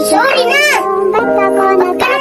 勝利なんだったかな。